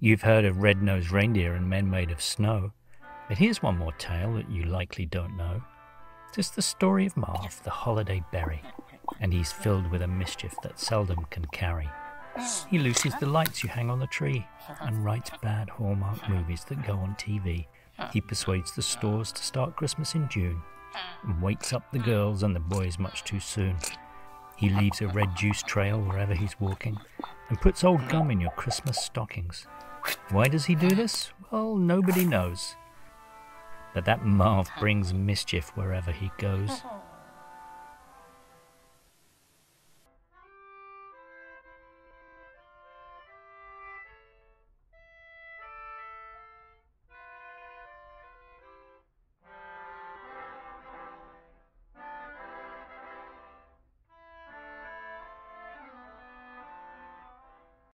You've heard of red-nosed reindeer and men made of snow, but here's one more tale that you likely don't know. Tis the story of Marv, the holiday berry, and he's filled with a mischief that seldom can carry. He looses the lights you hang on the tree and writes bad Hallmark movies that go on TV. He persuades the stores to start Christmas in June and wakes up the girls and the boys much too soon. He leaves a red juice trail wherever he's walking and puts old gum in your Christmas stockings. Why does he do this? Well, nobody knows. But that Marv brings mischief wherever he goes.